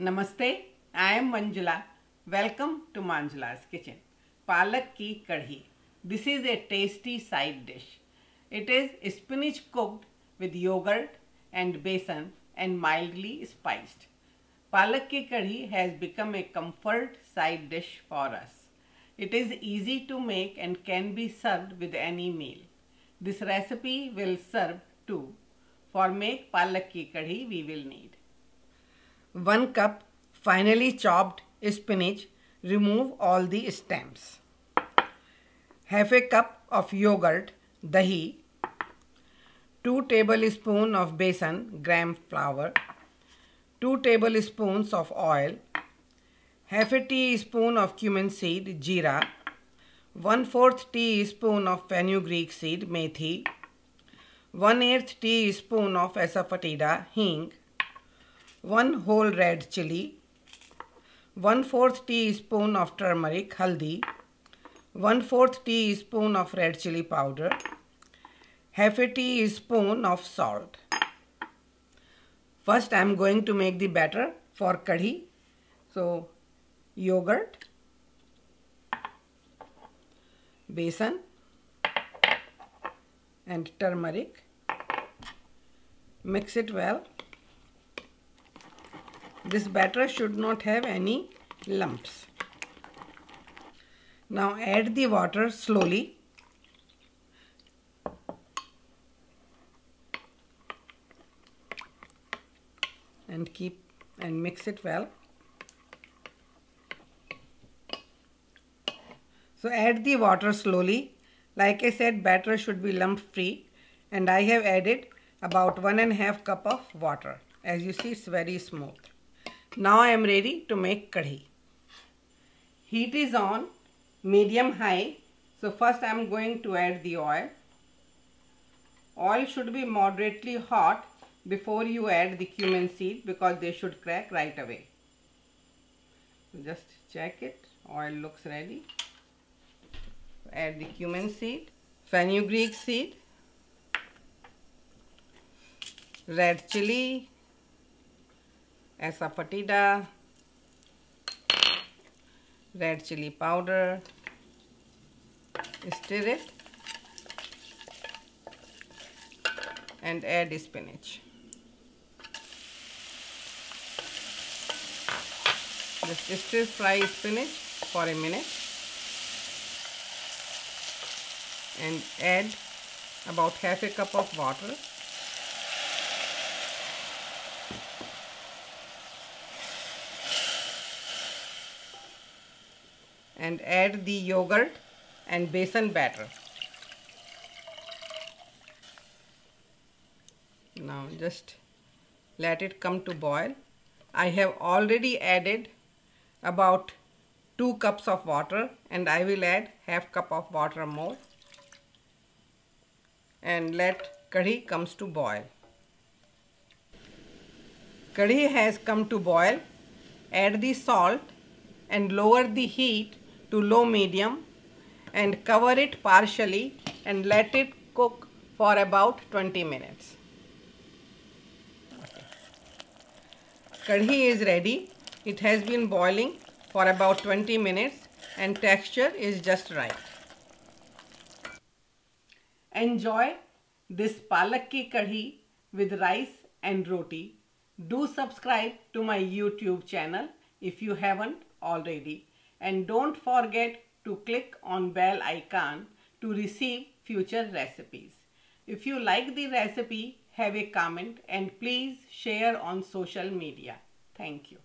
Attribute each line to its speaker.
Speaker 1: Namaste, I am Manjula. Welcome to Manjula's Kitchen. Palak ki kadhi. This is a tasty side dish. It is spinach cooked with yogurt and besan and mildly spiced. Palak ki kadhi has become a comfort side dish for us. It is easy to make and can be served with any meal. This recipe will serve two. For make palak ki kadhi we will need 1 cup finely chopped spinach, remove all the stems. Half a cup of yogurt, dahi, 2 tablespoons of besan, gram flour, 2 tablespoons of oil, half a teaspoon of cumin seed, jeera, 1 4th teaspoon of fenugreek seed, methi, 1 8th teaspoon of asafoetida, hing, 1 whole red chili, 1 4th teaspoon of turmeric, haldi, 1 4th teaspoon of red chili powder, half a teaspoon of salt. First I am going to make the batter for kadhi. So yogurt, besan and turmeric. Mix it well. This batter should not have any lumps. Now add the water slowly. And keep and mix it well. So add the water slowly. Like I said, batter should be lump free. And I have added about one and a half cup of water. As you see, it's very smooth. Now I am ready to make kadhi. Heat is on medium high. So first I am going to add the oil. Oil should be moderately hot before you add the cumin seed because they should crack right away. Just check it. Oil looks ready. Add the cumin seed, fenugreek seed, red chili, asafoetida, red chili powder, stir it. And add spinach. Just stir fry spinach for a minute. And add about half a cup of water and add the yogurt and besan batter. Now just let it come to boil. I have already added about 2 cups of water and I will add half cup of water more and let curry comes to boil. Curry has come to boil. Add the salt and lower the heat to low medium and cover it partially and let it cook for about 20 minutes. Kadhi is ready. It has been boiling for about 20 minutes and texture is just right. Enjoy this palak ki kadhi with rice and roti. Do subscribe to my YouTube channel if you haven't already and don't forget to click on bell icon to receive future recipes. If you like the recipe, have a comment and please share on social media. Thank you.